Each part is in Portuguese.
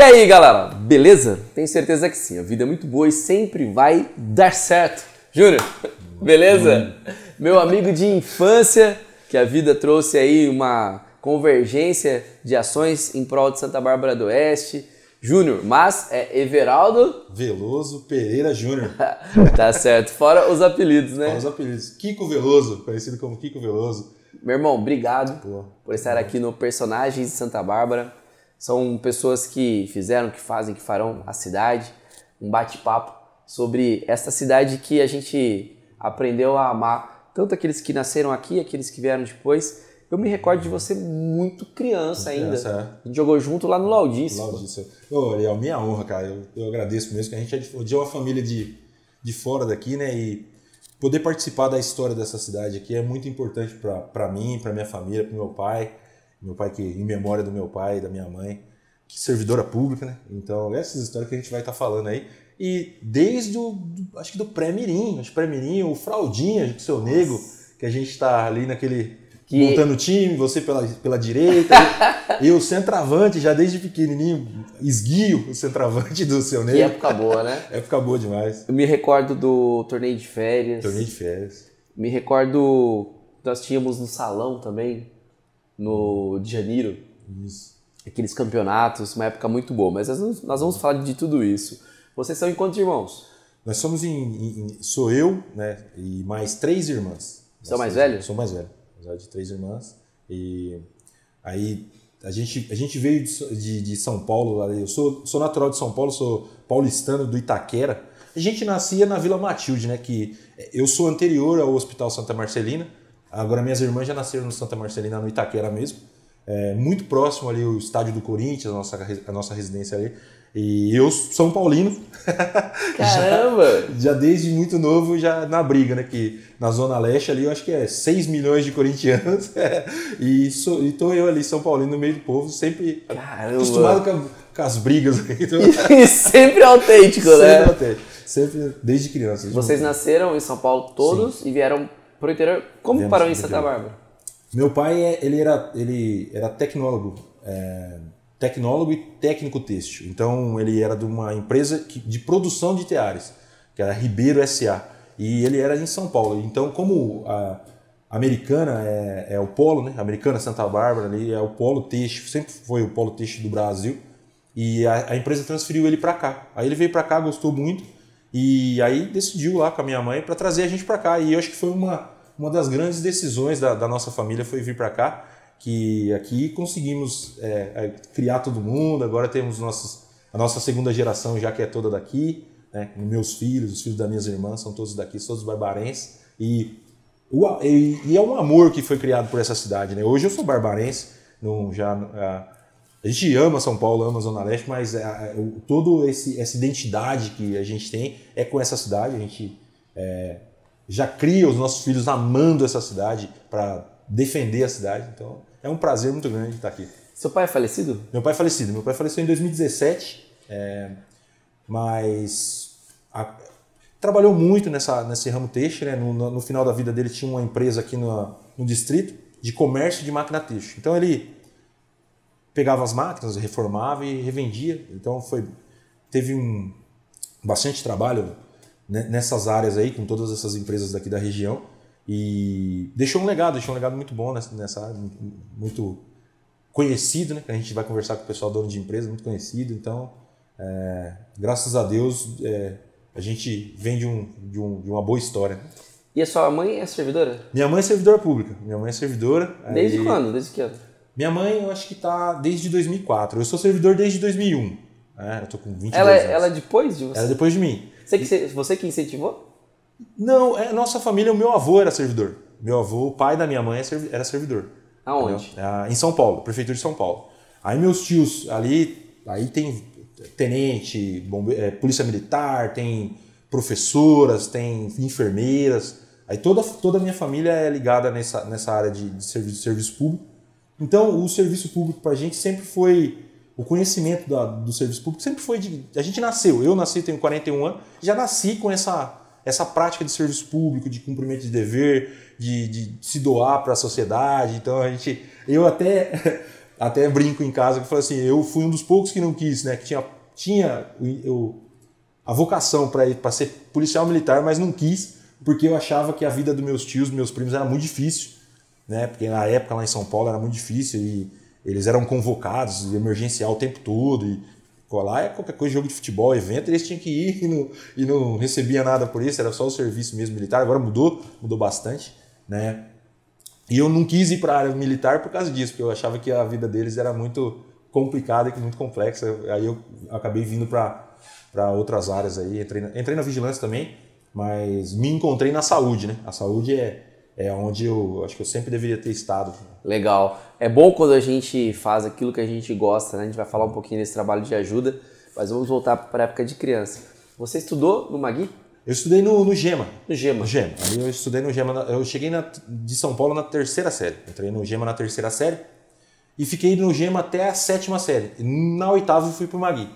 E aí, galera, beleza? Tenho certeza que sim. A vida é muito boa e sempre vai dar certo. Júnior, beleza? Meu amigo de infância, que a vida trouxe aí uma convergência de ações em prol de Santa Bárbara do Oeste. Júnior, mas é Everaldo Veloso Pereira Júnior. tá certo, fora os apelidos, né? Fora os apelidos. Kiko Veloso, conhecido como Kiko Veloso. Meu irmão, obrigado Pô, por estar aqui no Personagens de Santa Bárbara. São pessoas que fizeram, que fazem, que farão a cidade. Um bate-papo sobre essa cidade que a gente aprendeu a amar. Tanto aqueles que nasceram aqui, aqueles que vieram depois. Eu me recordo de você muito criança ainda. Criança, é. A gente jogou junto lá no Laudice. Laudice. Oh, é minha honra, cara. Eu, eu, agradeço mesmo que a gente é de, de uma família de, de fora daqui, né? E poder participar da história dessa cidade aqui é muito importante para mim, para minha família, para meu pai. Meu pai que, em memória do meu pai e da minha mãe, que servidora pública, né? Então, essas histórias que a gente vai estar tá falando aí. E desde o, do, acho que do pré-mirim, acho pré-mirim, o fraldinha, o seu nego, que a gente está ali naquele que... montando o time, você pela, pela direita, eu centroavante, já desde pequenininho, esguio o centroavante do seu nego. Que época boa, né? época boa demais. Eu me recordo do torneio de férias. Torneio de férias. Me recordo, nós tínhamos no salão também, no de janeiro. Isso. Aqueles campeonatos, uma época muito boa. Mas nós vamos falar de tudo isso. Vocês são em quantos irmãos? Nós somos em, em sou eu, né, e mais três irmãs. São mais velho? Sou mais velho, de três irmãs. E aí a gente, a gente veio de, de, de, São Paulo, eu sou, sou natural de São Paulo, sou paulistano do Itaquera. A gente nascia na Vila Matilde, né? Que eu sou anterior ao Hospital Santa Marcelina, Agora minhas irmãs já nasceram no Santa Marcelina, no Itaquera mesmo. É, muito próximo ali o estádio do Corinthians, a nossa, a nossa residência ali. E eu, São Paulino. Caramba! já, já, desde muito novo, já na briga, né? Que na Zona Leste ali eu acho que é 6 milhões de corintianos. É, e, sou, e tô eu ali, São Paulino, no meio do povo, sempre Caramba. acostumado com, com, as brigas. e sempre autêntico, sempre né? Sempre autêntico. Sempre, desde criança. Desde Vocês nasceram em São Paulo todos Sim. e vieram pro interior. Como Viemos parou em Santa Bárbara? Meu pai, é, ele era, ele era tecnólogo, é, tecnólogo e técnico têxtil. Então, ele era de uma empresa de produção de teares, que era Ribeiro S.A. E ele era em São Paulo. Então, como a americana é, é o polo, né? Americana Santa Bárbara ali é o polo têxtil, sempre foi o polo têxtil do Brasil. E a, a empresa transferiu ele para cá. Aí ele veio para cá, gostou muito e aí decidiu lá com a minha mãe para trazer a gente para cá. E eu acho que foi uma, uma das grandes decisões da, da nossa família foi vir para cá, que aqui conseguimos é, é, criar todo mundo. Agora temos nossos, a nossa segunda geração já que é toda daqui. Né? Meus filhos, os filhos das minhas irmãs são todos daqui, todos barbarenses. E, e, e, é um amor que foi criado por essa cidade. Né? Hoje eu sou barbarense, não, já a gente ama São Paulo, ama a Zona Leste, mas é, é, toda essa identidade que a gente tem é com essa cidade. A gente é, já cria os nossos filhos amando essa cidade para defender a cidade. Então é um prazer muito grande estar aqui. Seu pai é falecido? Meu pai é falecido. Meu pai faleceu em 2017, é, mas a, trabalhou muito nessa, nesse ramo têxtil. Né? No, no, no, final da vida dele tinha uma empresa aqui no, no distrito de comércio de máquina têxtil. Então ele pegava as máquinas, reformava e revendia. Então foi teve um bastante trabalho nessas áreas aí com todas essas empresas daqui da região e deixou um legado, deixou um legado muito bom nessa, nessa área, muito conhecido, né? Que a gente vai conversar com o pessoal dono de empresa, muito conhecido. Então, é, graças a Deus, é, a gente vem de, um, de, um, de uma boa história. E a sua mãe é servidora? Minha mãe é servidora pública. Minha mãe é servidora. Desde aí... quando? Desde que ano? Minha mãe, eu acho que tá desde 2004. Eu sou servidor desde 2001. É, eu tô com 22 ela, é, anos. Ela é depois de você? Ela é depois de mim. Você que, você que incentivou? Não, é, nossa família, o meu avô era servidor. Meu avô, o pai da minha mãe era servidor. Aonde? É, em São Paulo, prefeitura de São Paulo. Aí meus tios ali, aí tem tenente, bombe... é, polícia militar, tem professoras, tem enfermeiras. Aí toda, toda a minha família é ligada nessa, nessa área de, de serviço, de serviço público. Então, o serviço público para a gente sempre foi. O conhecimento da, do serviço público sempre foi de. A gente nasceu, eu nasci, tenho 41 anos, já nasci com essa, essa prática de serviço público, de cumprimento de dever, de, de se doar para a sociedade. Então, a gente. Eu até. até brinco em casa que falei assim, eu fui um dos poucos que não quis, né? Que tinha, tinha eu, a vocação para ser policial militar, mas não quis, porque eu achava que a vida dos meus tios, meus primos era muito difícil, né? Porque na época lá em São Paulo era muito difícil e eles eram convocados emergencial o tempo todo e lá é qualquer coisa, jogo de futebol, evento, eles tinham que ir e não, e não recebia nada por isso, era só o serviço mesmo militar. Agora mudou, mudou bastante, né? E eu não quis ir para a área militar por causa disso, porque eu achava que a vida deles era muito complicada e muito complexa. Aí eu acabei vindo para outras áreas aí, entrei na, entrei na vigilância também, mas me encontrei na saúde, né? A saúde é, é onde eu acho que eu sempre deveria ter estado. Legal. É bom quando a gente faz aquilo que a gente gosta, né? A gente vai falar um pouquinho desse trabalho de ajuda, mas vamos voltar para a época de criança. Você estudou no Magui? Eu estudei no, no GEMA. No GEMA. No GEMA. Ali eu estudei no GEMA. Eu cheguei na, de São Paulo na terceira série. Entrei no GEMA na terceira série e fiquei no GEMA até a sétima série. Na oitava eu fui pro Magui.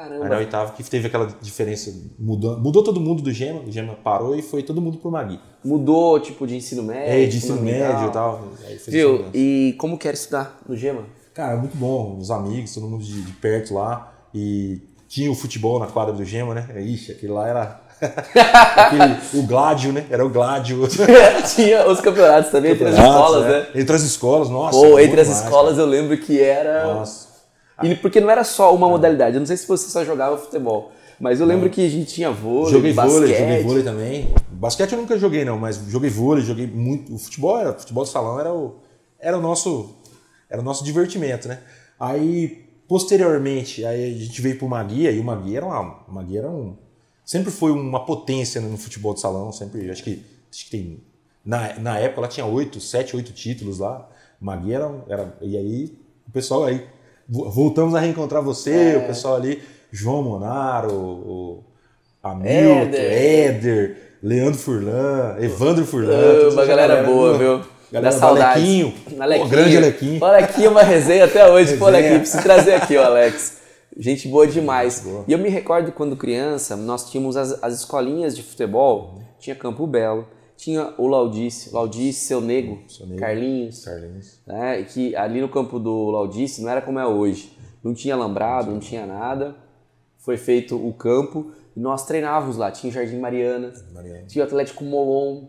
Caramba. Aí na oitava que teve aquela diferença, mudou, mudou todo mundo do GEMA, o GEMA parou e foi todo mundo pro Magui. Mudou, tipo, de ensino médio? É, de ensino médio e tal. Viu? E como que era estudar no GEMA? Cara, muito bom. Os amigos, todo mundo de, de perto lá. E tinha o futebol na quadra do GEMA, né? Ixi, aquele lá era Aquele, o Gládio, né? Era o Gládio. Tinha os campeonatos também campeonatos, entre as escolas, é. né? Entre as escolas, nossa. Pô, entre as mais, escolas cara. eu lembro que era. Nossa. E porque não era só uma modalidade. Eu não sei se você só jogava futebol. Mas eu lembro é. que a gente tinha vôlei, joguei basquete. vôlei, joguei vôlei também. Basquete eu nunca joguei não, mas joguei vôlei, joguei muito. O futebol era, o futebol de salão era o era o nosso era o nosso divertimento, né? Aí posteriormente, aí a gente veio pro Maguia e o Maguia era uma, Maguia era um sempre foi uma potência no futebol de salão, sempre, acho que, acho que tem, na, na época ela tinha oito, sete, oito títulos lá, Magui era, era, e aí o pessoal aí, voltamos a reencontrar você, é. o pessoal ali, João Monaro, o Hamilton, Éder. Éder, Leandro Furlan, Evandro Furlan. uma galera, galera boa, viu? Galera da saudade. Alequinho, Alequinho. grande Alequinho. O Alequinho é uma resenha até hoje. Pô, Alequinho, preciso trazer aqui o Alex. Gente boa demais. Boa. E eu me recordo quando criança, nós tínhamos as, as escolinhas de futebol, tinha Campo Belo, tinha o Laudice, Laudice, seu nego, seu nego Carlinhos. Carlinhos. Né? Que ali no campo do Laudice não era como é hoje. Não tinha alambrado, não tinha nada. Foi feito o campo e nós treinávamos lá. Tinha o Jardim Mariana, Mariana. tinha o Atlético Molon,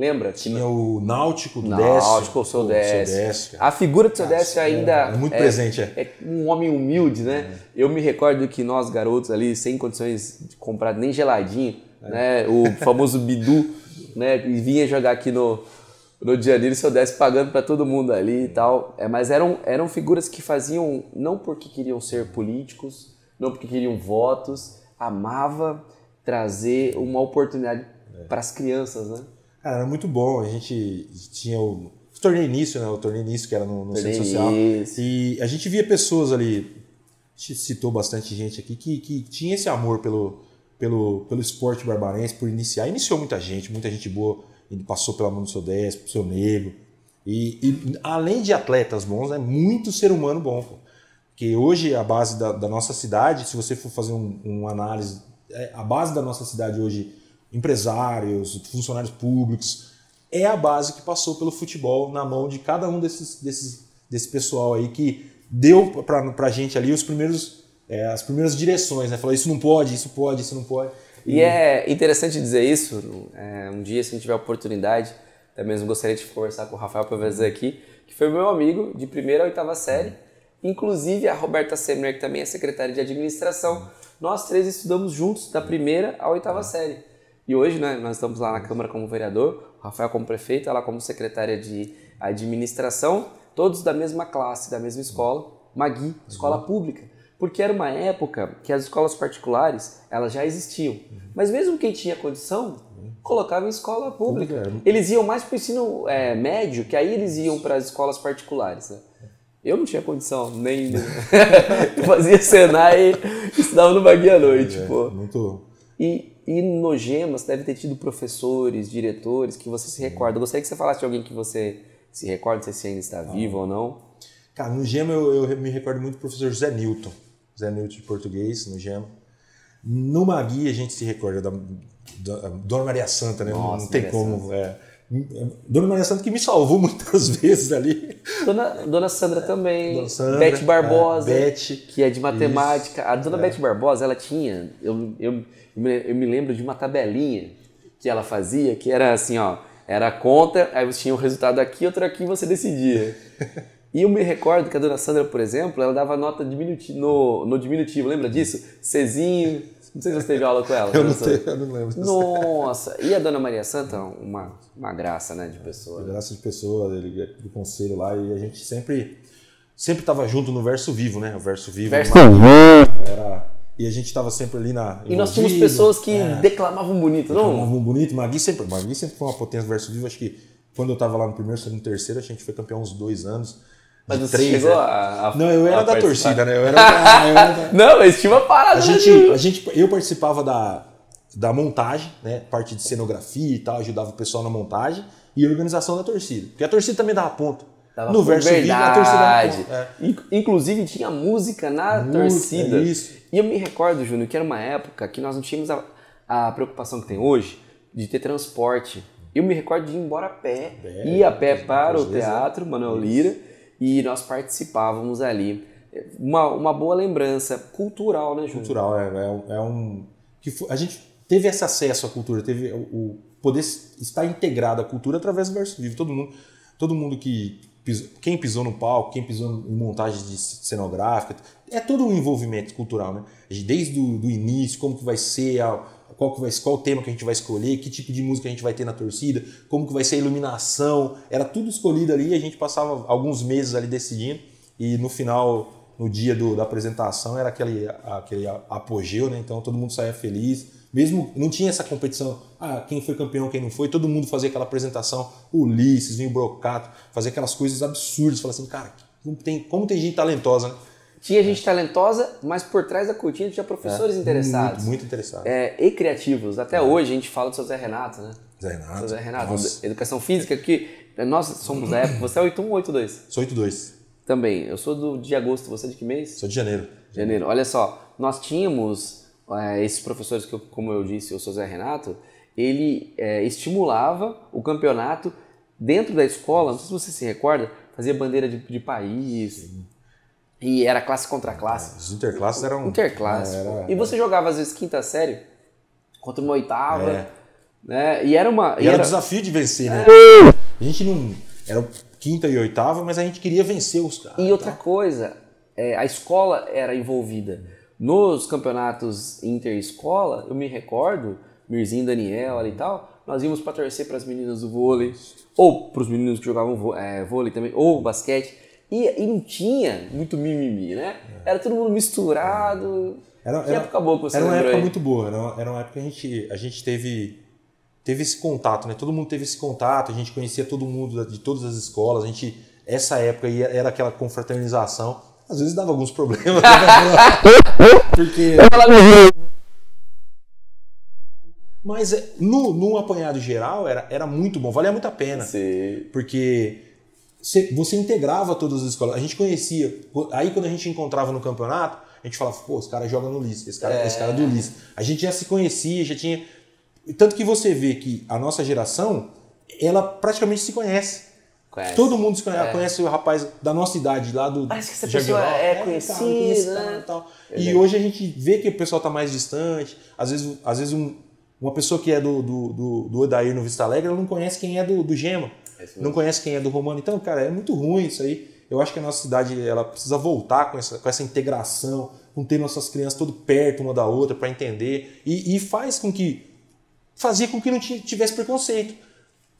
Lembra? Tinha o Náutico do Náutico, o seu Décio. A figura do seu Décio ainda é, é muito é, presente. É. é. um homem humilde, né? É. Eu me recordo que nós, garotos ali, sem condições de comprar nem geladinho, é. né? O famoso Bidu, né? E vinha jogar aqui no, no de Janeiro, o seu Décio pagando para todo mundo ali e tal. É, mas eram, eram figuras que faziam, não porque queriam ser políticos, não porque queriam votos, amava trazer uma oportunidade para as crianças, né? Cara, era muito bom. A gente tinha o, o torneio início, né? O torneio início que era no, no centro social. E a gente via pessoas ali, a gente citou bastante gente aqui, que, que tinha esse amor pelo, pelo, pelo esporte barbarense, por iniciar. Iniciou muita gente, muita gente boa. Passou pela mão do seu Décio, pro seu Negro. E, e, além de atletas bons, é muito ser humano bom. Pô. Porque hoje a base da, da nossa cidade, se você for fazer um, uma análise, é, a base da nossa cidade hoje empresários, funcionários públicos. É a base que passou pelo futebol na mão de cada um desses, desses desse pessoal aí que deu para a gente ali os primeiros, é, as primeiras direções, né? Falou isso não pode, isso pode, isso não pode. E, e é interessante dizer isso. É, um dia, se a gente tiver oportunidade, até mesmo gostaria de conversar com o Rafael para dizer aqui, que foi meu amigo de primeira a oitava série, inclusive a Roberta Semner, que também é secretária de administração. Nós três estudamos juntos da primeira à oitava série. E hoje, né, nós estamos lá na Câmara como vereador, o Rafael como prefeito, ela como secretária de administração, todos da mesma classe, da mesma escola, Magui, escola uhum. pública. Porque era uma época que as escolas particulares, elas já existiam. Uhum. Mas mesmo quem tinha condição, colocava em escola pública. Eles iam mais para o ensino é, médio, que aí eles iam para as escolas particulares. Né? Eu não tinha condição, nem. fazia Senai e estudava no Magui à noite, é, pô. Muito. E, e no Gemas deve ter tido professores, diretores que você se recorda. Eu gostaria que você falasse de alguém que você se recorda, se ainda está vivo ou não. Cara, no Gema eu, eu, me recordo muito do professor Zé Newton. Zé Newton de português, no Gema. No Magui a gente se recorda da, da Dona Maria Santa, né? Nossa, não, tem Maria como. É, Dona Maria Santa que me salvou muitas vezes ali. Dona, Dona Sandra também. Dona Sandra, Beth Barbosa. é, Beth. que é de matemática. Isso, a Dona é. Beth Barbosa, ela tinha. Eu, eu, eu, me, lembro de uma tabelinha que ela fazia, que era assim, ó. Era a conta, aí você tinha um resultado aqui, outro aqui, você decidia. E eu me recordo que a Dona Sandra, por exemplo, ela dava nota diminutivo, no, no diminutivo, lembra disso? Cezinho. Não sei se você teve aula com ela. Eu Dona não, tenho, eu não lembro. Nossa! E a Dona Maria Santa, uma, uma graça, né, de pessoa. Graça de pessoa, ele, do conselho lá, e a gente sempre sempre estava junto no verso vivo, né? O verso vivo. Verso Era, e a gente estava sempre ali na. E nós tínhamos pessoas que é, declamavam bonito, não? Reclamavam bonito. Magui sempre, Magui sempre foi uma potência do verso vivo. Acho que quando eu estava lá no primeiro, segundo, terceiro, a gente foi campeão uns dois anos. Mas você três, chegou né? a, a- Não, eu era da participar? torcida, né? Eu era, eu era da- Não, eles tinham uma parada. a gente, de- a gente, eu participava da, da montagem, né? Parte de cenografia e tal, ajudava o pessoal na montagem e organização da torcida. Porque a torcida também dava ponto. Dava no verso vivo, a torcida dava verdade. ponto. É. In- Inclusive tinha música na Música, torcida. isso. E eu me recordo, Júnior, que era uma época que nós não tínhamos a, a preocupação que tem hoje de ter transporte. Eu me recordo de ir embora a pé, Pé, ir a pé para o vezes, teatro Manuel Lira e nós participávamos ali. Uma, uma boa lembrança cultural, né, Júnior? cultural, é, é é um. Que a gente teve esse acesso à cultura, teve o, o poder estar integrado à cultura através do verso vivo. Todo mundo, todo mundo que. quem pisou no palco, quem pisou em montagem de cenográfica, é todo um envolvimento cultural, né? Desde o do início, como que vai ser, a- qual, que vai, qual o tema que a gente vai escolher, que tipo de música a gente vai ter na torcida, como que vai ser a iluminação, era tudo escolhido ali, a gente passava alguns meses ali decidindo e no final no dia do- da apresentação era aquele, aquele apogeu, né? Então todo mundo saía feliz. Mesmo não tinha essa competição, ah, quem foi campeão, quem não foi, todo mundo fazia aquela apresentação, Ulisses, vinha o Brocato, fazia aquelas coisas absurdas, falava assim, cara, tem, como tem gente talentosa, né? Tinha gente talentosa, mas por trás da cortina tinha professores interessados. Muito, muito interessado. É, e criativos. Até hoje a gente fala do seu Zé Renato, né? Zé Renato. Seu Zé Renato, Nossa. Educação Física, que nós somos da época. Você é 81 ou 82? Sou 8-2, Também. Eu sou do de agosto, você é de que mês? sou de janeiro. Janeiro. Olha só, nós tínhamos é, esses professores que, eu, como eu disse, eu sou Zé Renato, ele é, estimulava o campeonato dentro da escola, não sei se você se recorda, fazia bandeira de, de país. E era classe contra classe. Os interclasses eram... Interclasse. É, era- e você jogava às vezes quinta série contra uma oitava. É. Né? E era uma. E e era era- desafio de vencer, né? A gente não... Era quinta e oitava, mas a gente queria vencer os caras. E outra coisa, é, a escola era envolvida. Nos campeonatos interescola, eu me recordo, Mirzinho, Daniel ali e tal, nós íamos para torcer para as meninas do vôlei, ou para os meninos que jogavam vô- é, vôlei também, ou basquete. E, e não tinha muito mimimi, né? Era todo mundo misturado. Era, que era- época boa que você Era uma época aí. muito boa. Era uma, era uma época que a gente, a gente teve, teve esse contato, né? Todo mundo teve esse contato, a gente conhecia todo mundo de todas as escolas. A gente, essa época aí era aquela confraternização. Às vezes dava alguns problemas. porque... Mas é, no, no apanhado geral era, era muito bom, valia muito a pena. Sim. Porque você, integrava todas as escolas. A gente conhecia. Aí quando a gente encontrava no campeonato, a gente falava, pô, esse cara joga no Lice, esse cara, esse cara é do Lice. A gente já se conhecia, já tinha. Tanto que você vê que a nossa geração, ela praticamente se conhece. Conhece. Todo mundo se conhece, conhece o rapaz da nossa idade lá do. Parece que essa Jaguar. pessoa é cara, conhecida, né? e tal. E hoje a gente vê que o pessoal tá mais distante. Às vezes, às vezes um- uma pessoa que é do, do, do, do Odair no Vista Alegre, ela não conhece quem é do, do Gema. Não conhece quem é do Romano. Então, cara, é muito ruim isso aí. Eu acho que a nossa cidade ela precisa voltar com essa, com essa integração, com ter nossas crianças tudo perto uma da outra para entender. E, e faz com que. Fazia com que não ti- tivesse preconceito.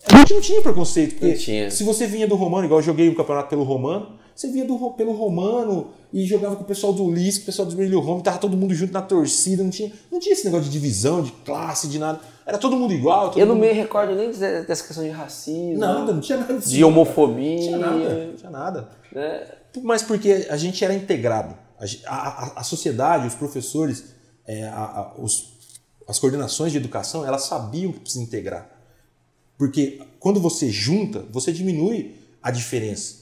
A gente não tinha preconceito, porque Não tinha. se você vinha do Romano, igual eu joguei um campeonato pelo Romano, você vinha do, pelo Romano e jogava com o pessoal do Ulisses, com o pessoal do Brilho Home, tava todo mundo junto na torcida, não tinha, não tinha esse negócio de divisão, de classe, de nada. Era todo mundo igual. todo Eu não mundo... me recordo nem de- dessa questão de racismo, Nada, não tinha nada disso. de homofobia. Não tinha nada, não tinha nada. né? Mas porque a gente era integrado. A, a- a- sociedade, os professores, é, a- os- as coordenações de educação, elas sabiam que precisa integrar. Porque quando você junta, você diminui a diferença.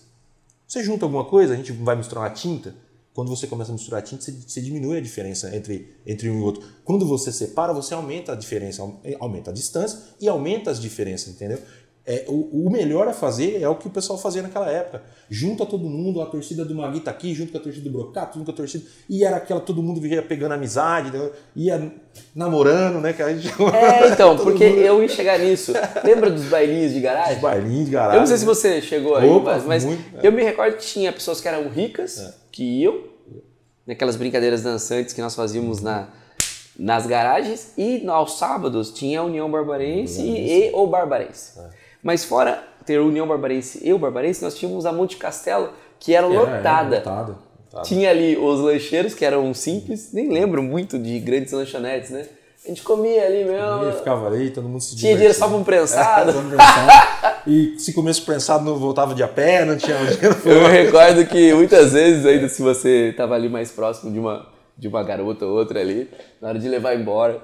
Você junta alguma coisa, a gente vai misturar uma tinta. Quando você começa a misturar tinta, você, você diminui a diferença entre, entre um e outro. Quando você separa, você aumenta a diferença, au- aumenta a distância e aumenta as diferenças, entendeu? É, o, o, melhor a fazer é o que o pessoal fazia naquela época. Junta todo mundo, a torcida do Magui tá aqui, junto com a torcida do Brocato, junto com a torcida. E era aquela, todo mundo ia pegando amizade, ia namorando, né? Que a gente... É, então, porque mundo... eu ia chegar nisso. Lembra dos bailinhos de garagem? Os bailinhos de garagem. Eu não sei se você chegou aí, Opa, mas, muito, é. eu me recordo que tinha pessoas que eram ricas, é. que iam, naquelas brincadeiras dançantes que nós fazíamos na nas garagens e aos sábados tinha a União Barbarense e, e o Barbarense. É. Mas fora ter União Barbarense e o Barbarense, nós tínhamos a Monte Castelo, que era, lotada. Era lotada. Tinha ali os lancheiros, que eram simples, nem lembro muito de grandes lanchonetes, né? A gente comia ali mesmo. Comia, ficava ali, todo mundo se Tinha dinheiro só para um prensado. É, e se comesse prensado, não voltava de a pé, não tinha dinheiro. Eu me recordo que muitas vezes, ainda se você estava ali mais próximo de uma, de uma garota ou outra ali, na hora de levar embora.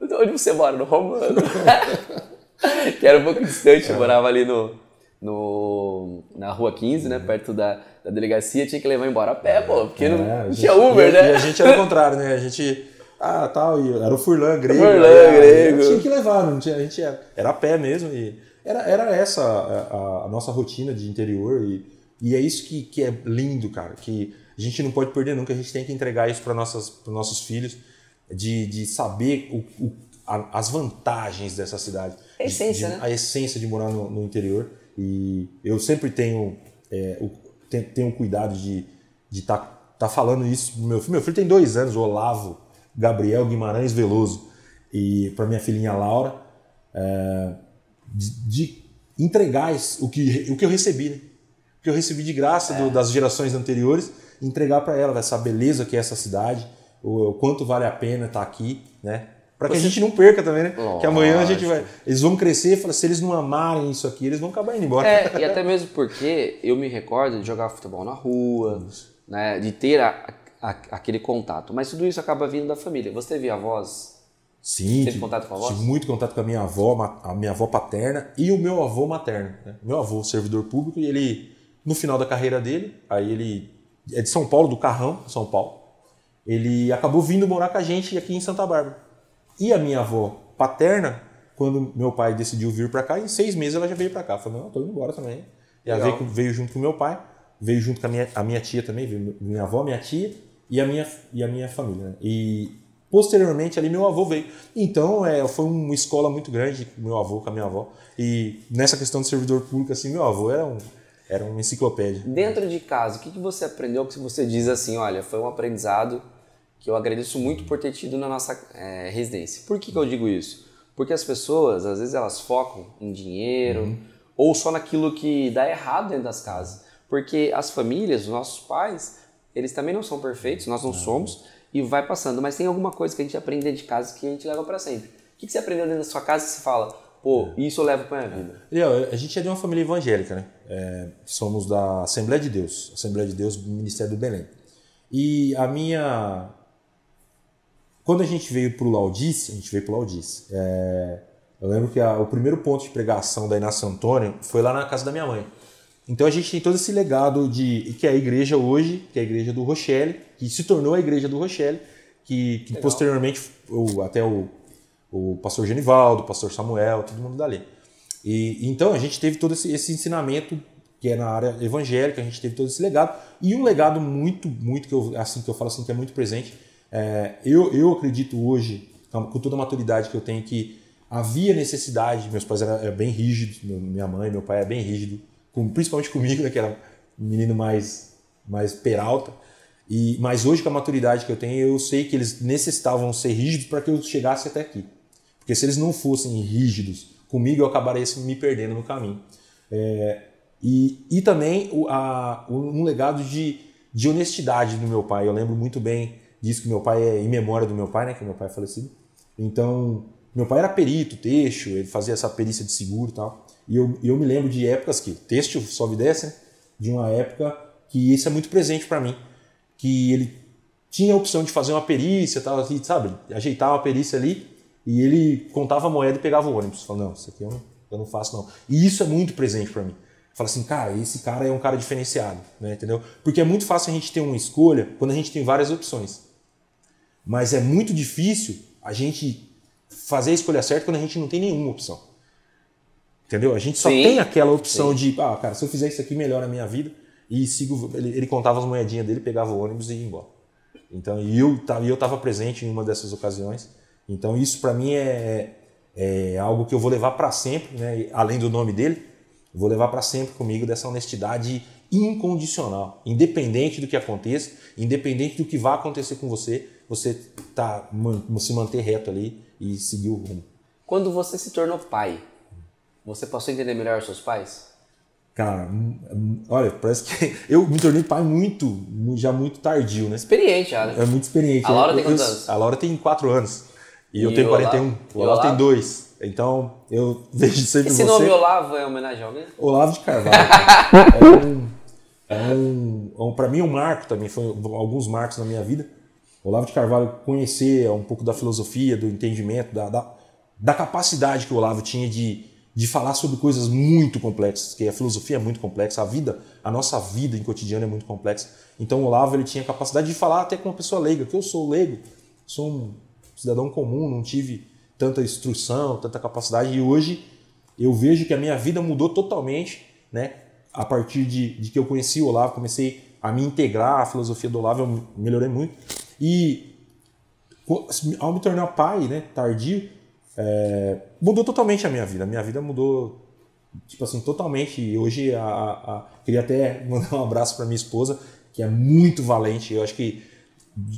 Onde você mora? No Romano. que era um pouco distante, eu morava ali no, no, na rua 15, né? Perto da, da delegacia, tinha que levar embora a pé, pô, porque não, é, não tinha Uber, e, né? E a gente era o contrário, né? A gente. Ah, tal, era o Furlan grego. Furlan era, grego. Tinha que levar, não tinha, a gente era, era a pé mesmo. E era, era essa a, a nossa rotina de interior. E, e é isso que, que é lindo, cara. Que a gente não pode perder nunca, a gente tem que entregar isso para os nossos filhos, de, de saber o, o a, as vantagens dessa cidade. A essência, de, né? A essência de morar no, no interior. E eu sempre tenho, é, o, tenho, tenho cuidado de estar tá, tá falando isso pro meu filho. Meu filho tem dois anos, Olavo Gabriel Guimarães Veloso. E para minha filhinha Laura, é, de, de, entregar o que, o que eu recebi, né? O que eu recebi de graça é. do, das gerações anteriores, entregar para ela essa beleza que é essa cidade, o, o quanto vale a pena estar tá aqui, né? Para que a gente não perca também, né? Lógico. Que amanhã a gente vai. Eles vão crescer e falar, se eles não amarem isso aqui, eles vão acabar indo embora. É, e até mesmo porque eu me recordo de jogar futebol na rua, né? De ter a, a, aquele contato. Mas tudo isso acaba vindo da família. Você teve avós? Sim. Teve contato com a avó? Tive muito contato com a minha avó, a minha avó paterna e o meu avô materno. Né? Meu avô, servidor público, e ele, no final da carreira dele, aí ele é de São Paulo, do Carrão, São Paulo. Ele acabou vindo morar com a gente aqui em Santa Bárbara. E a minha avó paterna, quando meu pai decidiu vir para cá, em seis meses ela já veio para cá. Falei, não, tô indo embora também. E ela veio, veio, junto com meu pai, veio junto com a minha, a minha tia também, veio minha avó, minha tia e a minha, e a minha família. Né? E posteriormente ali meu avô veio. Então é, foi uma escola muito grande com meu avô, com a minha avó. E nessa questão de servidor público, assim, meu avô era um, era uma enciclopédia. Dentro de casa, o que, que você aprendeu que você diz assim, olha, foi um aprendizado que eu agradeço muito por ter tido na nossa é, residência. Por que, que eu digo isso? Porque as pessoas, às vezes, elas focam em dinheiro uhum. ou só naquilo que dá errado dentro das casas. Porque as famílias, os nossos pais, eles também não são perfeitos, nós não somos, e vai passando. Mas tem alguma coisa que a gente aprende dentro de casa que a gente leva para sempre. O que, que você aprendeu dentro da sua casa que você fala, pô, isso eu levo para minha vida? É. A gente é de uma família evangélica, né? É, somos da Assembleia de Deus, Assembleia de Deus, Ministério do Belém. E a minha quando a gente veio para o Laudice, a gente veio para o Laudice, é, eu lembro que a, o primeiro ponto de pregação da Inácio Antônio foi lá na casa da minha mãe. Então a gente tem todo esse legado de que é a igreja hoje, que é a igreja do Rochelle, que se tornou a igreja do Rochelle, que, que posteriormente o, até o, o pastor Genivaldo, o pastor Samuel, todo mundo dali. E então a gente teve todo esse, esse ensinamento que é na área evangélica, a gente teve todo esse legado e um legado muito, muito que eu assim que eu falo assim que é muito presente é, eu, eu acredito hoje, com toda a maturidade que eu tenho, que havia necessidade, meus pais eram, eram bem rígidos, minha mãe, meu pai é bem rígido, com, principalmente comigo, né, que era um menino mais, mais peralta. E, mas hoje, com a maturidade que eu tenho, eu sei que eles necessitavam ser rígidos para que eu chegasse até aqui. Porque se eles não fossem rígidos comigo, eu acabaria me perdendo no caminho. É, e, e também a, um legado de, de honestidade do meu pai. Eu lembro muito bem diz que meu pai é em memória do meu pai, né? Que meu pai é falecido. Então, meu pai era perito, texto, ele fazia essa perícia de seguro e tal. E eu, eu me lembro de épocas que, texto sobe e desce, né? de uma época que isso é muito presente para mim. Que ele tinha a opção de fazer uma perícia, tal, assim, sabe? Ajeitar uma perícia ali e ele contava a moeda e pegava o ônibus. Falava, não, isso aqui eu não, eu não faço não. E isso é muito presente para mim. Fala assim, cara, esse cara é um cara diferenciado, né? entendeu? Porque é muito fácil a gente ter uma escolha quando a gente tem várias opções. Mas é muito difícil a gente fazer a escolha certa quando a gente não tem nenhuma opção. Entendeu? A gente só Sim. tem aquela opção Sim. de, ah, cara, se eu fizer isso aqui, melhora a minha vida. E sigo. Ele, ele contava as moedinhas dele, pegava o ônibus e ia embora. Então, e eu eu estava presente em uma dessas ocasiões. Então, isso para mim é, é algo que eu vou levar para sempre, né? além do nome dele, vou levar para sempre comigo dessa honestidade incondicional, independente do que aconteça, independente do que vá acontecer com você, você tá se manter reto ali e seguir o rumo. Quando você se tornou pai, você passou a entender melhor os seus pais? Cara, hum, hum, olha, parece que eu me tornei pai muito, já muito tardio, né? Experiente já, né? É muito experiente. A Laura eu, tem quantos anos? A Laura tem 4 anos. E, e eu tenho 41. Olavo? O Olavo tem 2. Então, eu vejo sempre Esse você... nome Olavo é homenagem a alguém? Olavo de Carvalho. é um, é um, é um para mim, um marco também. Foi alguns marcos na minha vida. Olavo de Carvalho conhecer um pouco da filosofia, do entendimento, da, da, da capacidade que o Olavo tinha de, de falar sobre coisas muito complexas, que a filosofia é muito complexa, a vida, a nossa vida em cotidiano é muito complexa. Então o Olavo ele tinha a capacidade de falar até com uma pessoa leiga, que eu sou leigo, sou um cidadão comum, não tive tanta instrução, tanta capacidade, e hoje eu vejo que a minha vida mudou totalmente, né? A partir de, de que eu conheci o Olavo, comecei a me integrar à filosofia do Olavo, eu melhorei muito. E ao me tornar pai, né, tardio, é, mudou totalmente a minha vida. A minha vida mudou, tipo assim, totalmente. E hoje, a, a, queria até mandar um abraço para minha esposa, que é muito valente. Eu acho que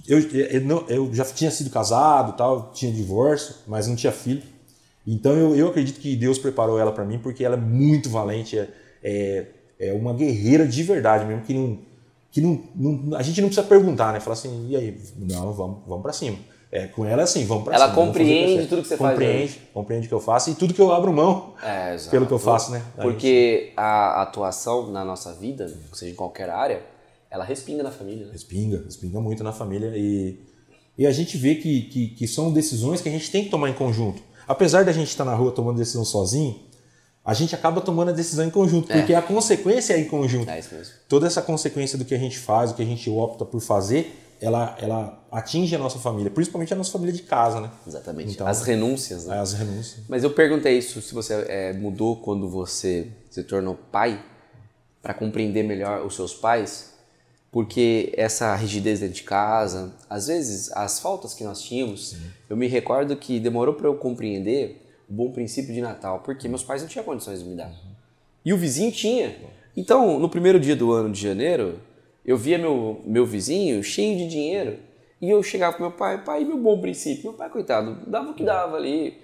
eu, eu, eu, já tinha sido casado, tal, tinha divórcio, mas não tinha filho. Então eu, eu acredito que Deus preparou ela para mim porque ela é muito valente, é, é, é, uma guerreira de verdade mesmo que não que não, não, a gente não precisa perguntar, né? Falar assim, e aí, não, vamos, vamos para cima. É, com ela é assim, vamos para cima. Ela compreende tudo que você compreende, faz. Compreende, compreende o que eu faço e tudo que eu abro mão é, pelo que eu faço, né? Porque a atuação na nossa vida, seja em qualquer área, ela respinga na família. Né? Respinga, respinga muito na família. E, e a gente vê que, que, que, são decisões que a gente tem que tomar em conjunto. Apesar da gente estar na rua tomando decisão sozinho, a gente acaba tomando a decisão em conjunto, é. porque a consequência é em conjunto. É isso mesmo. Toda essa consequência do que a gente faz, do que a gente opta por fazer, ela, ela atinge a nossa família, principalmente a nossa família de casa, né? Exatamente. Então, as renúncias, né? As renúncias. Mas eu perguntei isso, se você é, mudou quando você se tornou pai, para compreender melhor os seus pais, porque essa rigidez dentro de casa, às vezes as faltas que nós tínhamos, Sim. eu me recordo que demorou para eu compreender o bom princípio de Natal, porque meus pais não tinham condições de me dar. E o vizinho tinha. Então, no primeiro dia do ano de janeiro, eu via meu, meu vizinho cheio de dinheiro e eu chegava com meu pai, pai, meu bom princípio. Meu pai, coitado, dava o que dava ali.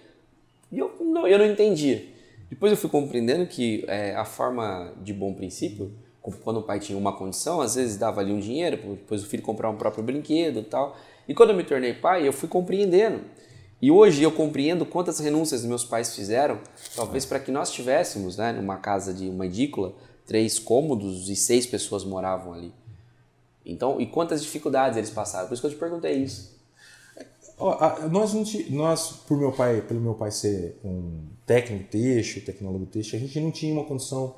E eu não, eu não entendia. Depois eu fui compreendendo que é, a forma de bom princípio quando o pai tinha uma condição, às vezes dava ali um dinheiro, depois o filho comprar um próprio brinquedo e tal. E quando eu me tornei pai, eu fui compreendendo. E hoje eu compreendo quantas renúncias meus pais fizeram, talvez para que nós tivéssemos, né, numa casa de uma edícula, três cômodos e seis pessoas moravam ali. Então, e quantas dificuldades eles passaram? Por isso que eu te perguntei isso. Nós, nós, por meu pai, pelo meu pai ser um técnico texto, tecnólogo texto, a gente não tinha uma condição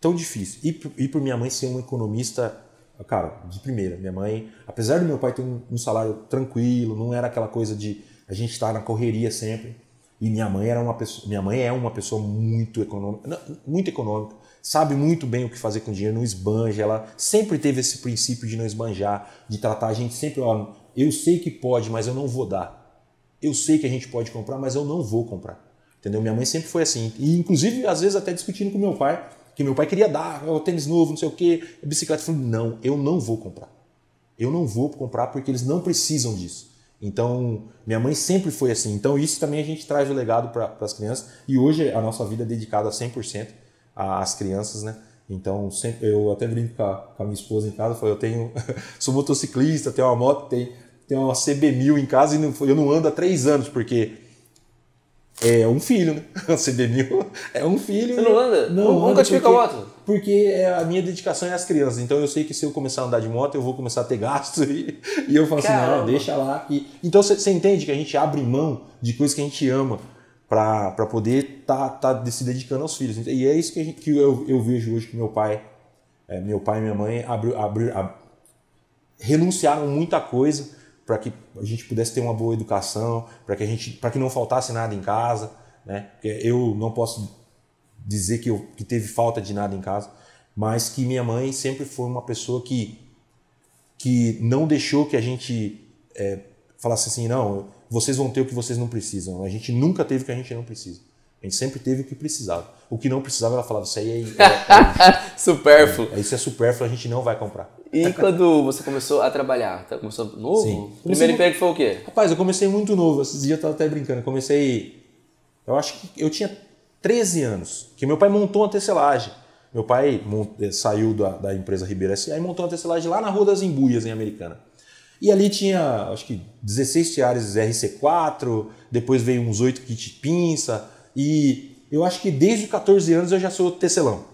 tão difícil. E, e por minha mãe ser uma economista, cara, de primeira. Minha mãe, apesar do meu pai ter um, um salário tranquilo, não era aquela coisa de a gente estar na correria sempre. E minha mãe era uma pessoa, minha mãe é uma pessoa muito econômica, muito econômica, sabe muito bem o que fazer com dinheiro, não esbanja. Ela sempre teve esse princípio de não esbanjar, de tratar a gente sempre, ó, eu sei que pode, mas eu não vou dar. Eu sei que a gente pode comprar, mas eu não vou comprar. Entendeu? Minha mãe sempre foi assim. E inclusive às vezes até discutindo com meu pai, que meu pai queria dar, o tênis novo, não sei o quê, bicicleta. Eu falei, não, eu não vou comprar. Eu não vou comprar porque eles não precisam disso. Então, minha mãe sempre foi assim. Então, isso também a gente traz o legado para as crianças. E hoje a nossa vida é dedicada 100% às crianças, né? Então, sempre, eu até brinco com a, com a minha esposa em casa, eu tenho, sou motociclista, tenho uma moto, tenho, tenho uma CB1000 em casa e não, eu não ando há três anos, porque é um filho, né? A CB1000 é um filho. Você não anda? Não, nunca tive com a moto? Porque é, a minha dedicação é às crianças. Então eu sei que se eu começar a andar de moto, eu vou começar a ter gastos. E, e eu falo Caramba. assim, não, deixa lá. Que... Então você entende que a gente abre mão de coisas que a gente ama para poder estar tá, tá se dedicando aos filhos. E é isso que, gente, que eu, eu vejo hoje que meu pai, é, meu pai e minha mãe abriu, abriu, abriu, renunciaram muita coisa para que a gente pudesse ter uma boa educação, para que a gente, para que não faltasse nada em casa, né? Eu não posso dizer que, eu, que teve falta de nada em casa, mas que minha mãe sempre foi uma pessoa que, que não deixou que a gente é, falasse assim, não, vocês vão ter o que vocês não precisam. A gente nunca teve o que a gente não precisa. A gente sempre teve o que precisava. O que não precisava, ela falava, isso aí é, é, é supérfluo. É, isso é supérfluo, a gente não vai comprar. E quando você começou a trabalhar? Tá, começou novo? Sim. Primeiro emprego foi o quê? Rapaz, eu comecei muito novo. Esses dias eu tava até brincando. Eu comecei. Eu acho que eu tinha 13 anos. Que meu pai montou uma tecelagem. Meu pai. Eh, saiu da, da empresa Ribeira S.A. e montou uma tecelagem lá na Rua das Embuias, em Americana. E ali tinha, acho que 16 tiares RC4, depois veio uns 8 kit pinça, e eu acho que desde os 14 anos eu já sou tecelão.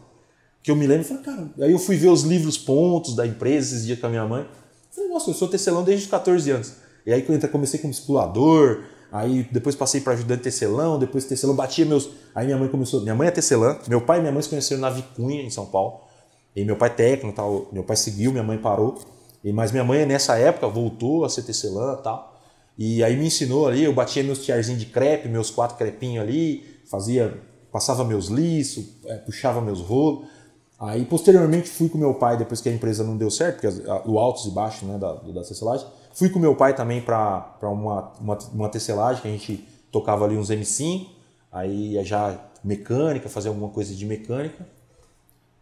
Que eu me lembro, falei, cara, aí eu fui ver os livros pontos da empresa esses dias com a minha mãe. Falei, nossa, eu sou tecelão desde os 14 anos. E aí eu comecei como espulador, aí depois passei para ajudante tecelão, depois tecelão batia meus. Aí minha mãe começou, minha mãe é tecelã, meu pai e minha mãe se conheceram na Vicunha, em São Paulo. E meu pai técnico, tal, meu pai seguiu, minha mãe parou. E, mas minha mãe, nessa época, voltou a ser tecelã e tal. E aí me ensinou ali, eu batia meus tiarzinhos de crepe, meus quatro crepinhos ali, fazia, passava meus liços, é, puxava meus rolos. Aí posteriormente fui com meu pai, depois que a empresa não deu certo, porque o altos e baixos né, da, da tecelagem, fui com meu pai também para uma, uma, uma tecelagem que a gente tocava ali uns M5, aí já mecânica, fazer alguma coisa de mecânica.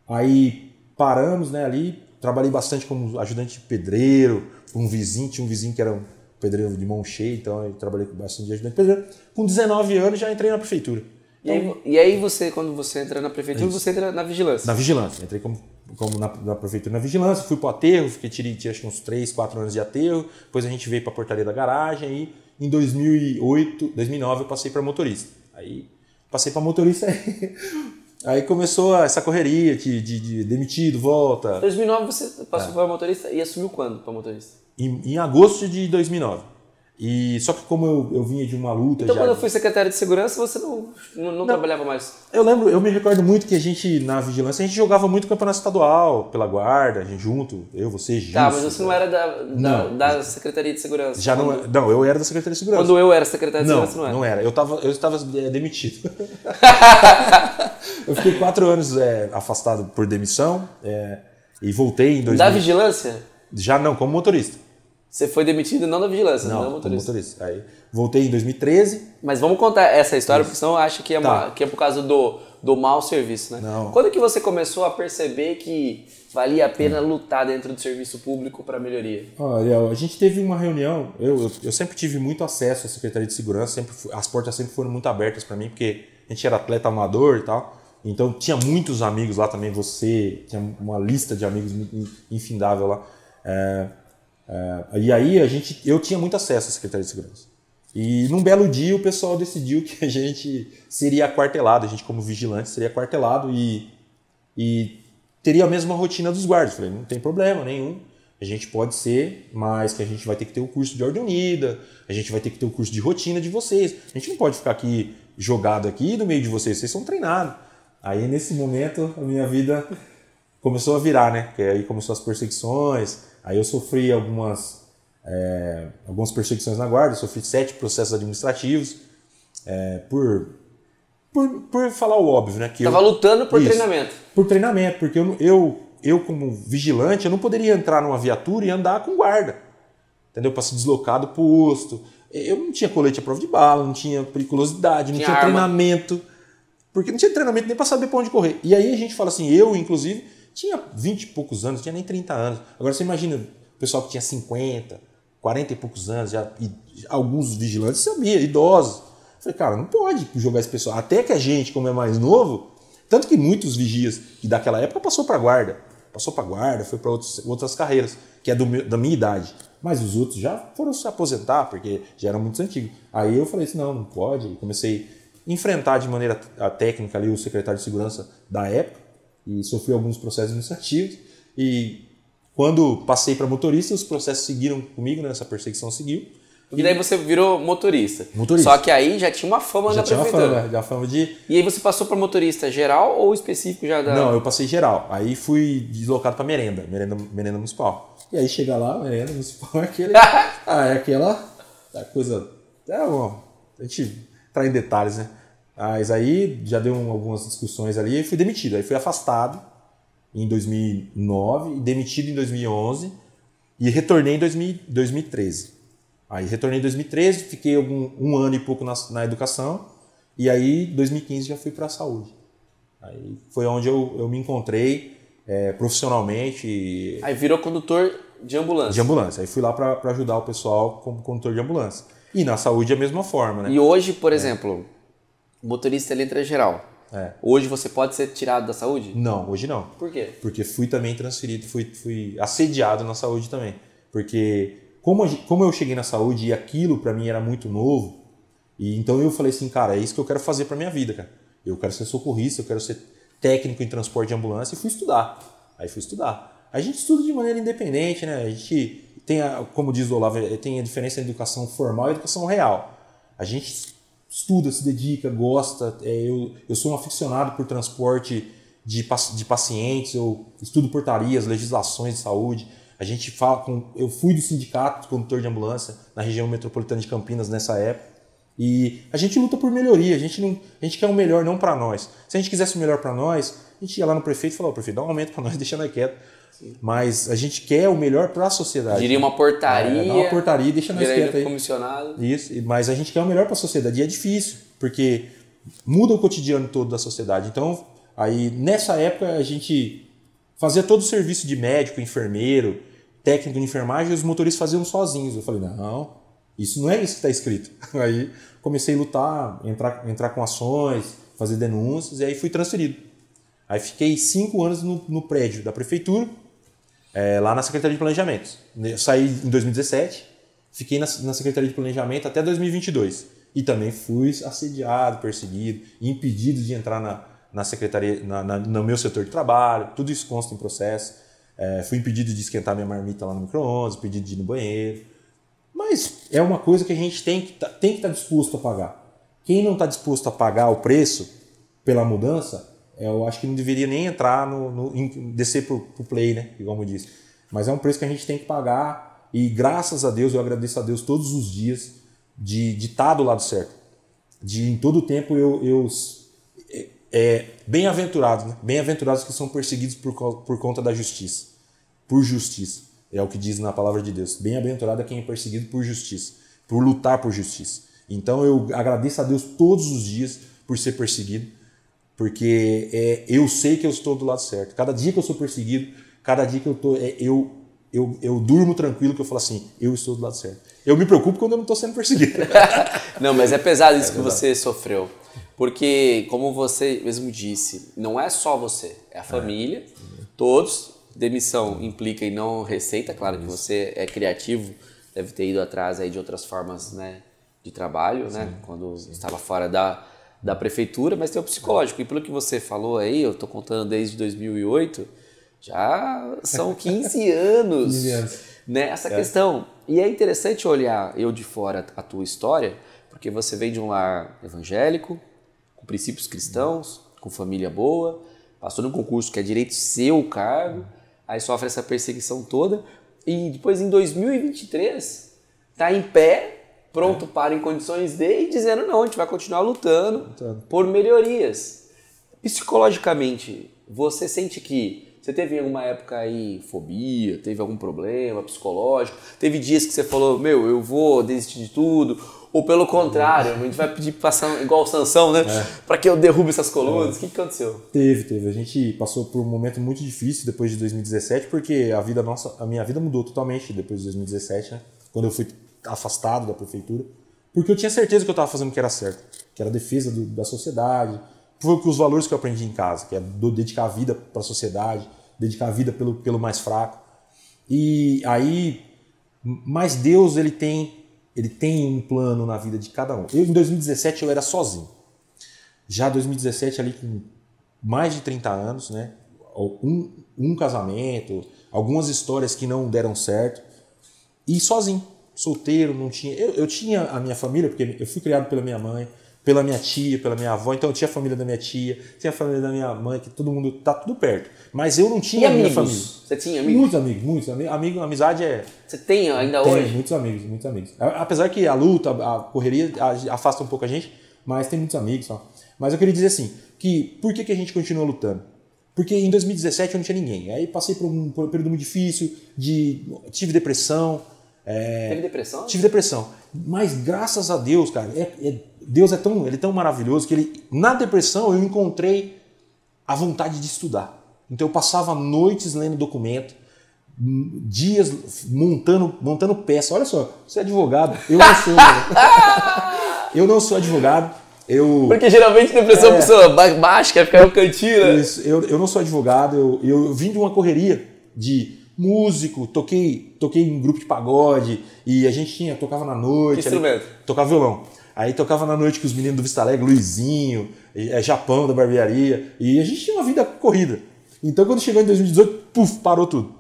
Aí paramos né, ali, Trabalhei bastante como ajudante de pedreiro, um vizinho, tinha um vizinho que era um pedreiro de mão cheia, então eu trabalhei bastante de ajudante de pedreiro. Com 19 anos já entrei na prefeitura. E, aí, então, e aí você, quando você entra na prefeitura, você entra na vigilância? Na vigilância. Entrei como, como na, na prefeitura na vigilância, fui para o aterro, fiquei tirei, tirei acho que uns 3, 4 anos de aterro, depois a gente veio para a portaria da garagem, aí em 2008, 2009 eu passei para motorista. Aí passei para motorista, Aí começou essa correria de, de, de demitido, volta. Em 2009 você passou é. para motorista e assumiu quando para motorista? Em, em, agosto de 2009. E só que como eu, eu vinha de uma luta Então já... quando eu fui secretário de segurança você não, não, não, trabalhava mais? Eu lembro, eu me recordo muito que a gente na vigilância a gente jogava muito campeonato estadual pela guarda, a gente junto, eu, você, Gil. Tá, mas você não era da, da, da Secretaria de Segurança? Já quando... não, não, eu era da Secretaria de Segurança. Quando eu era secretário de não, Segurança não era? Não era, eu estava eu estava é, demitido. eu fiquei quatro anos é, afastado por demissão é, e voltei em 2000. Da vigilância? Já não, como motorista. Você foi demitido não da vigilância, não, não motorista. motorista. Aí voltei em 2013. Mas vamos contar essa história, Isso. porque senão acha que é, tá. uma, que é por causa do, do mau serviço, né? Não. Quando que você começou a perceber que valia a pena hum. lutar dentro do serviço público para melhoria? Olha, a gente teve uma reunião, eu, eu, eu, sempre tive muito acesso à Secretaria de Segurança, sempre, as portas sempre foram muito abertas para mim, porque a gente era atleta amador e tal. Então tinha muitos amigos lá também, você tinha uma lista de amigos infindável lá. É, é, e aí a gente, eu tinha muito acesso à Secretaria de Segurança. E num belo dia o pessoal decidiu que a gente seria aquartelado, a gente como vigilante seria aquartelado e, e teria a mesma rotina dos guardas. Falei, não tem problema nenhum, a gente pode ser, mas que a gente vai ter que ter o curso de ordem unida, a gente vai ter que ter o curso de rotina de vocês. A gente não pode ficar aqui jogado aqui no meio de vocês, vocês são treinados. Aí nesse momento a minha vida começou a virar, né? Que aí começou as perseguições, Aí eu sofri algumas, é, algumas perseguições na guarda, sofri sete processos administrativos é, por, por, por falar o óbvio, né? Que Tava eu, lutando por isso, treinamento. Por treinamento, porque eu, eu, eu, como vigilante, eu não poderia entrar numa viatura e andar com guarda. Entendeu? Para se deslocar do posto. Eu não tinha colete à prova de bala, não tinha periculosidade, não tinha, tinha treinamento. Porque não tinha treinamento nem para saber para onde correr. E aí a gente fala assim, eu, inclusive, tinha 20 e poucos anos, tinha nem 30 anos. Agora você imagina o pessoal que tinha 50, 40 e poucos anos, já, e alguns vigilantes sabia, idosos. Eu falei, cara, não pode jogar esse pessoal. Até que a gente, como é mais novo, tanto que muitos vigias que daquela época passou para guarda, passou para guarda, foi para outras carreiras, que é do, da minha idade. Mas os outros já foram se aposentar, porque já eram muito antigos. Aí eu falei assim, não, não pode. E comecei a enfrentar de maneira técnica ali o secretário de segurança da época, e sofri alguns processos administrativos. E quando passei para motorista, os processos seguiram comigo, né? essa perseguição seguiu. E daí você virou motorista. Motorista. Só que aí já tinha uma fama já na tinha prefeitura. Uma fama, já fama de... E aí você passou para motorista geral ou específico já da... Não, eu passei geral. Aí fui deslocado para merenda, merenda, merenda municipal. E aí chega lá, merenda municipal é aquele... ah, é aquela... É coisa... É bom, a gente entrar em detalhes, né? Mas aí já deu algumas discussões ali e fui demitido. Aí fui afastado em 2009 e demitido em 2011 e retornei em 2000, 2013. Aí retornei em 2013, fiquei algum, um ano e pouco na, na educação e aí 2015 já fui para a saúde. Aí foi onde eu, eu me encontrei é, profissionalmente. Aí virou condutor de ambulância. De ambulância. Aí fui lá para ajudar o pessoal como condutor de ambulância. E na saúde a mesma forma, né? E hoje, por é. exemplo, motorista letra geral. É. Hoje você pode ser tirado da saúde? Não, hoje não. Por quê? Porque fui também transferido, fui, fui assediado na saúde também. Porque como, como eu cheguei na saúde e aquilo para mim era muito novo, e então eu falei assim, cara, é isso que eu quero fazer para minha vida, cara. Eu quero ser socorrista, eu quero ser técnico em transporte de ambulância e fui estudar. Aí fui estudar. A gente estuda de maneira independente, né? A gente tem, a, como diz o Olavo, tem a diferença entre educação formal e educação real. A gente estuda, se dedica, gosta. É, eu, eu sou um aficionado por transporte de, de pacientes, eu estudo portarias, legislações de saúde. A gente fala com, eu fui do sindicato de condutor de ambulância na região metropolitana de Campinas nessa época. E a gente luta por melhoria, a gente, não, a gente quer o um melhor não para nós. Se a gente quisesse o melhor para nós, a gente ia lá no prefeito e falava, prefeito, dá um aumento para nós, deixa nós quieto. Mas a gente quer o melhor para a sociedade. Diria uma portaria. É, uma portaria, deixa nós quieto aí. comissionado. Isso, mas a gente quer o melhor para a sociedade. E é difícil, porque muda o cotidiano todo da sociedade. Então, aí nessa época a gente fazia todo o serviço de médico, enfermeiro, técnico de enfermagem, e os motoristas faziam sozinhos. Eu falei, não, isso não é isso que está escrito. Aí comecei a lutar, entrar, entrar com ações, fazer denúncias, e aí fui transferido. Aí fiquei cinco anos no, no prédio da prefeitura, é, lá na Secretaria de Planejamento. saí em 2017, fiquei na, na, Secretaria de Planejamento até 2022. E também fui assediado, perseguido, impedido de entrar na, na secretaria, na, na, no meu setor de trabalho, tudo isso consta em processo. É, fui impedido de esquentar minha marmita lá no micro-ondas, impedido de ir no banheiro. Mas é uma coisa que a gente tem que tá, estar tá disposto a pagar. Quem não está disposto a pagar o preço pela mudança, eu acho que não deveria nem entrar no, no descer para o play, né? Igual eu disse. Mas é um preço que a gente tem que pagar e graças a Deus, eu agradeço a Deus todos os dias de estar tá do lado certo. De em todo o tempo eu, eu é, é bem-aventurados, né? Bem-aventurados que são perseguidos por, por conta da justiça. Por justiça. É o que diz na palavra de Deus. Bem-aventurado é quem é perseguido por justiça, por lutar por justiça. Então eu agradeço a Deus todos os dias por ser perseguido, porque é, eu sei que eu estou do lado certo. Cada dia que eu sou perseguido, cada dia que eu estou, é, eu, eu, eu durmo tranquilo que eu falo assim, eu estou do lado certo. Eu me preocupo quando eu não estou sendo perseguido. não, mas é pesado isso é que você sofreu. Porque, como você mesmo disse, não é só você, é a família, é. todos Demissão implica em não receita, claro que você é criativo, deve ter ido atrás aí de outras formas né, de trabalho, né, sim, né? Quando sim. estava fora da, da prefeitura, mas tem o psicológico. E pelo que você falou aí, eu estou contando desde 2008, já são 15 anos, 15 anos. nessa é. questão. E é interessante olhar eu de fora a tua história, porque você vem de um lar evangélico, com princípios cristãos, com família boa, passou num concurso que é direito seu cargo, aí sofre essa perseguição toda e depois em 2023 tá em pé, pronto é. para em condições de e dizendo não, a gente vai continuar lutando, lutando por melhorias. Psicologicamente, você sente que você teve em alguma época aí fobia, teve algum problema psicológico? Teve dias que você falou, meu, eu vou desistir de tudo? Ou pelo contrário, a gente vai pedir passar igual o Sansão, né? É. Para que eu derrube essas colunas. É. O que, que aconteceu? Teve, teve. A gente passou por um momento muito difícil depois de 2017, porque a vida nossa, a minha vida mudou totalmente depois de 2017, né? Quando eu fui afastado da prefeitura, porque eu tinha certeza que eu estava fazendo o que era certo, que era a defesa do, da sociedade, foi os valores que eu aprendi em casa, que é do, dedicar a vida para a sociedade, dedicar a vida pelo, pelo mais fraco. E aí, mas Deus ele tem ele tem um plano na vida de cada um. Eu, em 2017, eu era sozinho. Já 2017, ali com mais de 30 anos, né? Um, um casamento, algumas histórias que não deram certo. E sozinho, solteiro, não tinha. Eu, eu tinha a minha família, porque eu fui criado pela minha mãe, pela minha tia, pela minha avó. Então eu tinha a família da minha tia, tinha a família da minha mãe, que todo mundo tá tudo perto. Mas eu não tinha a minha família. Você tinha amigos? Muitos amigos, muitos amigos. Amigo, amizade é. Você tem ainda tem, hoje? muitos amigos, muitos amigos. Apesar que a luta, a correria afasta um pouco a gente, mas tem muitos amigos. Só. Mas eu queria dizer assim, que por que, que a gente continua lutando? Porque em 2017 eu não tinha ninguém. Aí passei por um, por um período muito difícil, de, tive depressão. É, Teve depressão? Tive depressão. Mas graças a Deus, cara, é, é, Deus é tão, ele é tão maravilhoso que ele, na depressão eu encontrei a vontade de estudar. Então eu passava noites lendo documento, dias montando, montando peça. Olha só, você é advogado, eu não sou. eu não sou advogado. Eu, Porque geralmente depressão é, pessoa baixa, quer ficar no cantinho, né? Isso, eu, eu não sou advogado, eu, eu vim de uma correria de músico, toquei, toquei em grupo de pagode e a gente tinha, tocava na noite. Que instrumento? Ali, tocava violão. Aí tocava na noite com os meninos do Vista Alegre, Luizinho, é, Japão da barbearia, e a gente tinha uma vida corrida. Então quando chegou em 2018, puf, parou tudo.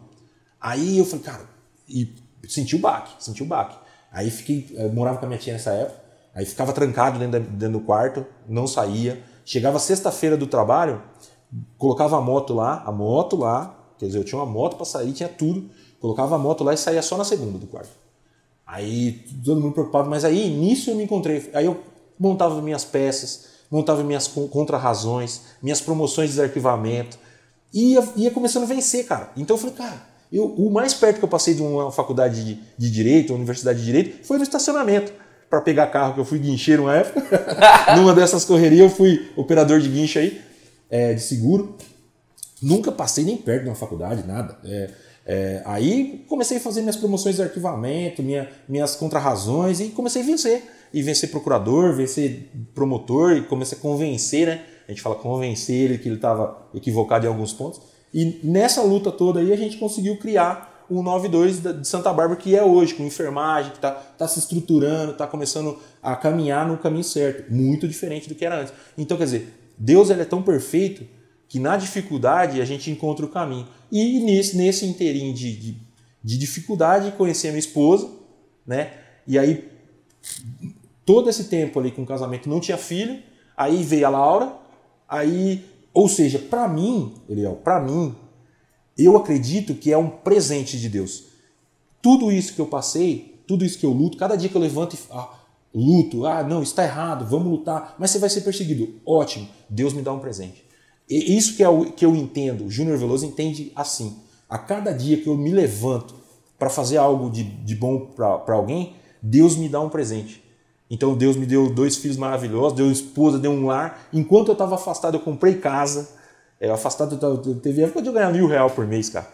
Aí eu falei, cara, e senti o baque, senti o baque. Aí fiquei, eu morava com a minha tia nessa época, Aí ficava trancado dentro, dentro do quarto, não saía. Chegava sexta-feira do trabalho, colocava a moto lá, a moto lá, quer dizer, eu tinha uma moto para sair, tinha tudo. Colocava a moto lá e saía só na segunda do quarto. Aí todo mundo preocupado, mas aí nisso eu me encontrei. Aí eu montava minhas peças, montava minhas contrarrazões, minhas promoções de arquivamento. E ia, ia começando a vencer, cara. Então eu falei, cara, eu, o mais perto que eu passei de uma faculdade de, de direito, uma universidade de direito, foi no estacionamento para pegar carro, que eu fui guincheiro uma época. Numa dessas correrias eu fui operador de guincho aí, é, de seguro. Nunca passei nem perto de uma faculdade, nada. É, é, aí comecei a fazer minhas promoções de arquivamento, minha, minhas contrarrazões e comecei a vencer. E vencer procurador, vencer promotor e comecei a convencer, né? A gente fala convencer ele que ele estava equivocado em alguns pontos. E nessa luta toda aí a gente conseguiu criar o 92 de Santa Bárbara que é hoje, com enfermagem, que está tá se estruturando, está começando a caminhar no caminho certo, muito diferente do que era antes. Então, quer dizer, Deus ele é tão perfeito que na dificuldade a gente encontra o caminho. E nesse, nesse inteirinho de, de, de dificuldade, conheci a minha esposa, né? E aí, todo esse tempo ali com o casamento não tinha filho, aí veio a Laura, aí, ou seja, para mim, Eliel, para mim, eu acredito que é um presente de Deus. Tudo isso que eu passei, tudo isso que eu luto, cada dia que eu levanto e ah, luto, ah, não, está errado, vamos lutar, mas você vai ser perseguido. Ótimo, Deus me dá um presente. E isso que, é o, que eu entendo, o Júnior Veloso entende assim. A cada dia que eu me levanto para fazer algo de, de bom para alguém, Deus me dá um presente. Então Deus me deu dois filhos maravilhosos, deu esposa, deu um lar. Enquanto eu estava afastado, eu comprei casa, é, afastado, teve época eu ganhar mil reais por mês, cara.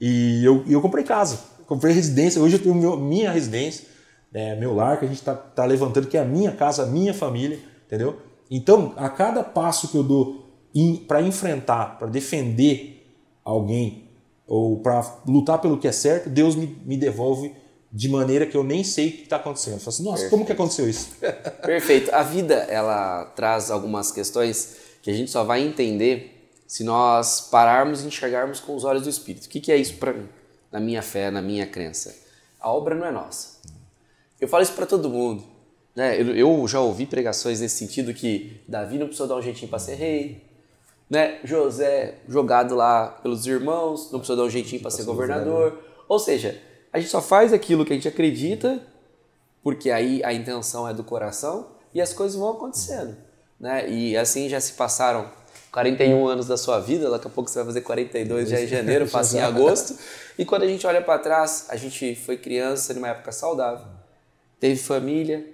E eu, eu comprei casa, comprei residência. Hoje eu tenho meu, minha residência, é, meu lar, que a gente está tá levantando, que é a minha casa, a minha família, entendeu? Então, a cada passo que eu dou para enfrentar, para defender alguém, ou para lutar pelo que é certo, Deus me, me devolve de maneira que eu nem sei o que está acontecendo. Eu falo assim, nossa, Perfeito. como que aconteceu isso? Perfeito. A vida, ela traz algumas questões que a gente só vai entender se nós pararmos e enxergarmos com os olhos do Espírito. O que, que é isso para mim? Na minha fé, na minha crença. A obra não é nossa. Eu falo isso para todo mundo. Né? Eu, eu, já ouvi pregações nesse sentido que Davi não precisou dar um jeitinho para ser rei. Né? José jogado lá pelos irmãos, não precisou dar um jeitinho para ser governador. Ou seja, a gente só faz aquilo que a gente acredita, porque aí a intenção é do coração e as coisas vão acontecendo. Né? E assim já se passaram 41 anos da sua vida, daqui a pouco você vai fazer 42 já em janeiro, passa em agosto. E quando a gente olha para trás, a gente foi criança numa época saudável, teve família,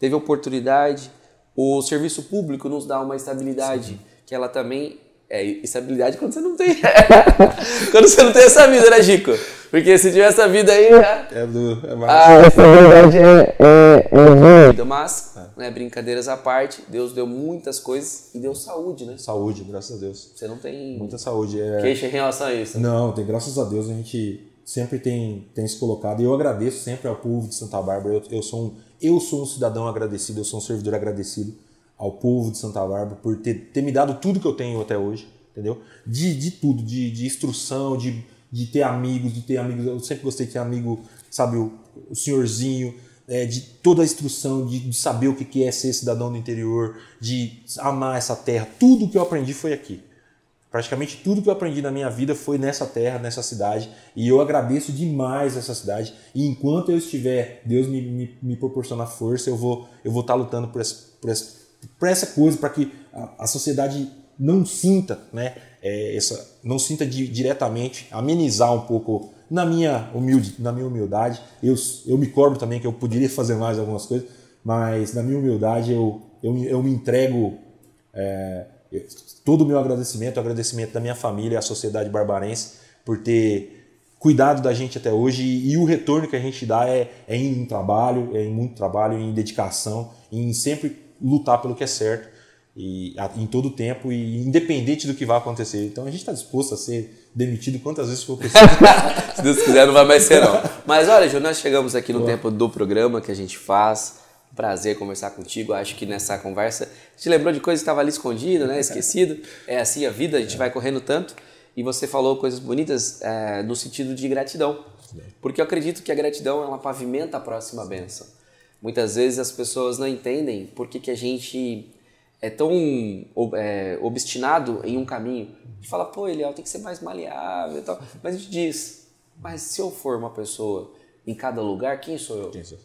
teve oportunidade, o serviço público nos dá uma estabilidade Sim. Que ela também é estabilidade quando você não tem. quando você não tem essa vida, né, Chico? Porque se tiver essa vida aí. É do. É mais. Ah, estabilidade é, é, é Mas, é. né, brincadeiras à parte, Deus deu muitas coisas e deu saúde, né? Saúde, graças a Deus. Você não tem. Muita saúde. É... Queixa em relação a isso. Né? Não, tem, graças a Deus a gente sempre tem, tem se colocado. E eu agradeço sempre ao povo de Santa Bárbara. Eu, eu, sou um, eu sou um cidadão agradecido, eu sou um servidor agradecido ao povo de Santa Bárbara por ter, ter me dado tudo que eu tenho até hoje, entendeu? De, de tudo, de, de instrução, de, de ter amigos, de ter amigos. Eu sempre gostei de ter amigo, sabe, o, o senhorzinho, é, de toda a instrução, de, de saber o que é ser cidadão do interior, de amar essa terra. Tudo que eu aprendi foi aqui. Praticamente tudo que eu aprendi na minha vida foi nessa terra, nessa cidade, e eu agradeço demais essa cidade. E enquanto eu estiver, Deus me, me, me proporciona força, eu vou eu vou estar lutando por esse, por esse para essa coisa, para que a, a, sociedade não sinta, né, é, essa, não sinta di, diretamente, amenizar um pouco na minha humilde, na minha humildade. Eu, eu me cobro também que eu poderia fazer mais algumas coisas, mas na minha humildade eu, eu, eu me entrego é, todo o meu agradecimento, o agradecimento da minha família, à sociedade barbarense por ter cuidado da gente até hoje e, e o retorno que a gente dá é, é em trabalho, é em muito trabalho, em dedicação, em sempre lutar pelo que é certo e em todo o tempo e independente do que vai acontecer. Então a gente está disposto a ser demitido quantas vezes for preciso. Se Deus quiser, não vai mais ser não. Mas olha, Ju, nós chegamos aqui no tempo do programa que a gente faz. Prazer conversar contigo. Acho que nessa conversa a gente lembrou de coisas que estava ali escondido, né? Esquecido. É assim a vida, a gente vai correndo tanto. E você falou coisas bonitas é, no sentido de gratidão. Porque eu acredito que a gratidão ela pavimenta a próxima benção. Muitas vezes as pessoas não entendem por que, que a gente é tão é, obstinado em um caminho. A gente fala, pô, Eliel, tem que ser mais maleável e tal. Mas a gente diz, mas se eu for uma pessoa em cada lugar, quem sou eu? Quem sou?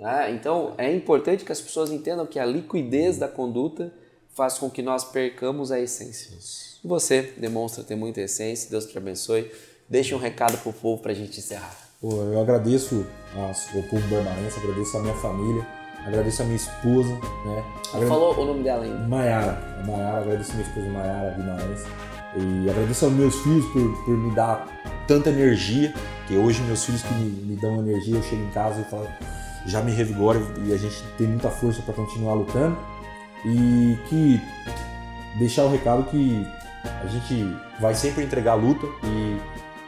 Ah, então é importante que as pessoas entendam que a liquidez da conduta faz com que nós percamos a essência. Isso. Você demonstra ter muita essência, Deus te abençoe. Deixe um recado pro povo para a gente encerrar. Eu agradeço ao povo barbarense, agradeço a minha família, agradeço a minha esposa, né? Agrade... Falou o nome dela ainda? Maiara. Maiara, agradeço a minha esposa Maiara Guimarães. E agradeço aos meus filhos por, por me dar tanta energia, que hoje meus filhos que me, me dão energia, eu chego em casa e falo, já me revigora e a gente tem muita força para continuar lutando. E que deixar o recado que a gente vai sempre entregar a luta e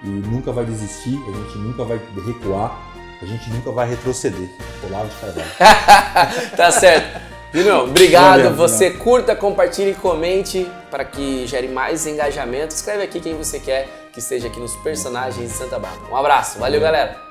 e nunca vai desistir, a gente nunca vai recuar, a gente nunca vai retroceder. Olavo de Carvalho. tá certo. Vinão, obrigado. Valeu, você curta, compartilhe e comente para que gere mais engajamento. Escreve aqui quem você quer que esteja aqui nos personagens de Santa Bárbara. Um abraço, valeu, valeu. galera.